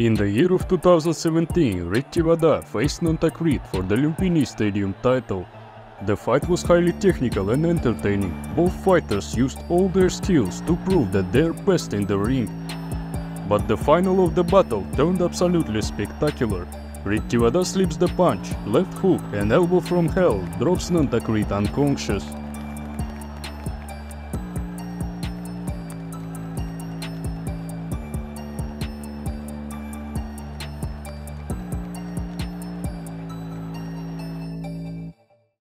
In the year of 2017, Rittewada faced Nontakrit for the Lumpinee Stadium title. The fight was highly technical and entertaining. Both fighters used all their skills to prove that they're best in the ring. But the final of the battle turned absolutely spectacular. Rittewada slips the punch, left hook and elbow from hell drops Nontakrit unconscious.